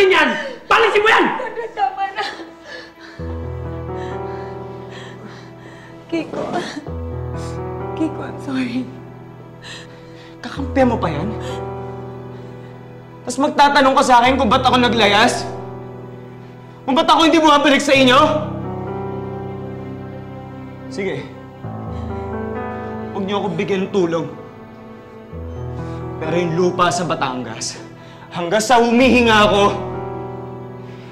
natin yan! Palisin mo yan! Tama na. Kiko. Kiko, I'm sorry. Kakampi mo pa yan? Tapos magtatanong ka sa akin kung ba't ako naglayas? Kung ba't ako hindi bumabalik sa inyo? Sige. Huwag niyo ako bigyan ng tulong. Pero yung lupa sa Batangas, hanggang sa humihinga ako,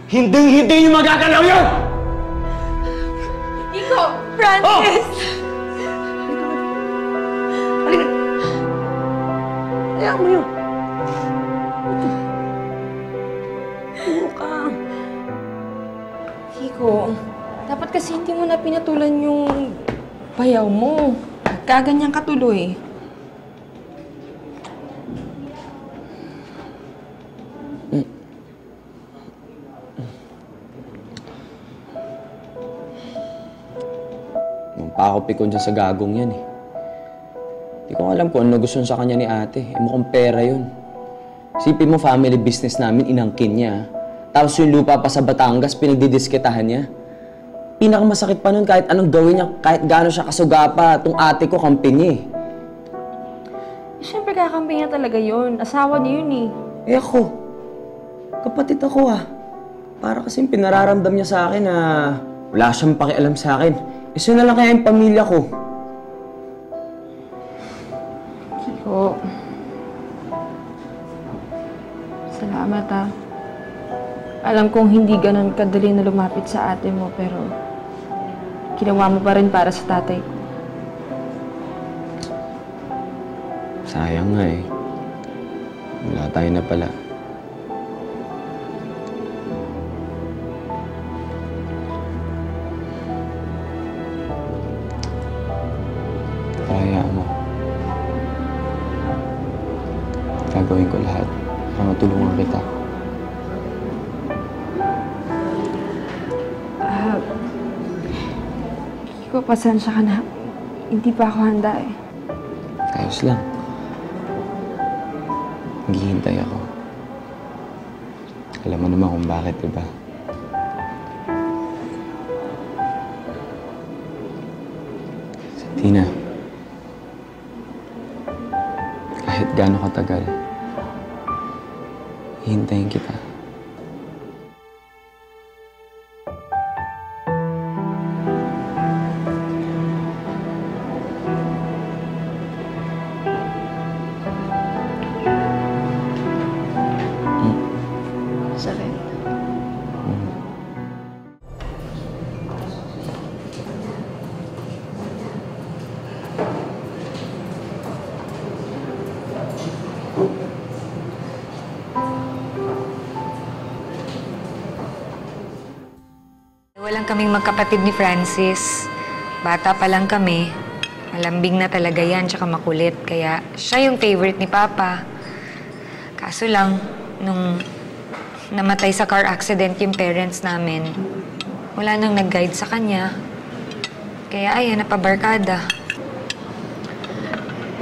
hindi-hindi niyo magagalaw yun! Kiko! Francis! Halika! Hayaan mo yun! Ka. Kiko, dapat kasi hindi mo na pinatulan yung bayaw mo. Kaganyan ka tuloy. Pa ako pikon sa gagong yan eh. Hindi ko alam kung ano gusto sa kanya ni ate. Eh, mukhang pera yun. Sipin mo, family business namin, inangkin niya. Tapos yung lupa pa sa Batangas, pinagdidisketahan niya. Pinakamasakit pa nun kahit anong gawin niya, kahit gaano siya kasuga pa, itong ate ko, kampi niya eh. Siyempre kakampi niya talaga yun. Asawa niya yun eh. Eh ako, kapatid ako ah. Para kasing pinararamdam niya sa akin na wala siyang pakialam sa akin. Isa na lang kaya yung pamilya ko. Kiko. Salamat ah. Alam kong hindi ganun kadali na lumapit sa ate mo, pero ginawa mo pa rin para sa tatay ko. Sayang nga eh. Wala tayo na pala. Kiko, pasensya ka na. Hindi pa ako handa eh. Ayos lang. Naghihintay ako. Alam mo naman kung bakit, di ba? Santina, kahit gaano katagal, hihintayin kita. Walang kaming magkapatid ni Francis. Bata pa lang kami. Malambing na talaga yan, tsaka makulit. Kaya siya yung favorite ni Papa. Kaso lang, nung namatay sa car accident yung parents namin, wala nang nag-guide sa kanya. Kaya ayan, napabarkada.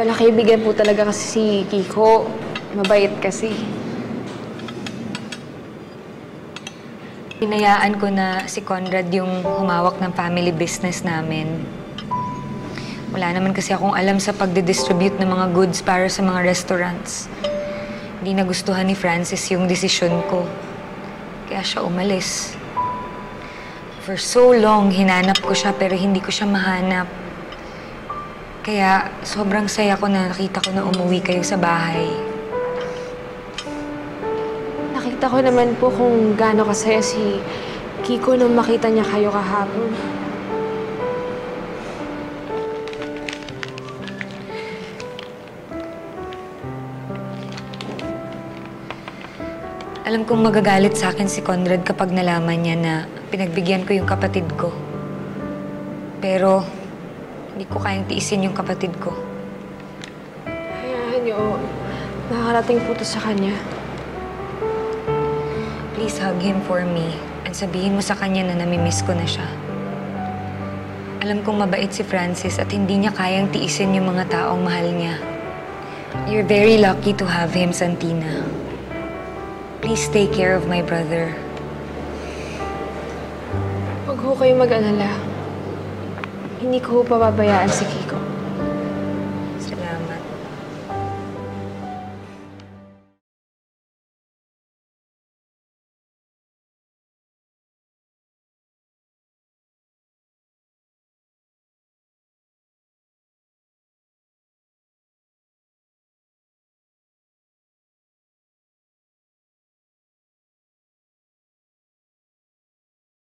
Wala kaibigan po talaga kasi si Kiko. Mabait kasi. Pinayaan ko na si Conrad yung humawak ng family business namin. Wala naman kasi akong alam sa pagdidistribute ng mga goods para sa mga restaurants. Hindi nagustuhan ni Francis yung desisyon ko. Kaya siya umalis. For so long, hinanap ko siya pero hindi ko siya mahanap. Kaya sobrang saya ko na nakita ko na umuwi kayo sa bahay. Nakita ko naman po kung gaano kasaya si Kiko nung makita niya kayo kahapon. Alam kong magagalit sa akin si Conrad kapag nalaman niya na pinagbigyan ko yung kapatid ko. Pero, hindi ko kayang tiisin yung kapatid ko. Hayaan niyo, nakakarating po to sa kanya. Please hug him for me and sabihin mo sa kanya na namimiss ko na siya. Alam kong mabait si Francis at hindi niya kayang tiisin yung mga taong mahal niya. You're very lucky to have him, Santina. Please take care of my brother. Huwag ho kayo mag-alala. Hindi ko ho pababayaan si Kiko.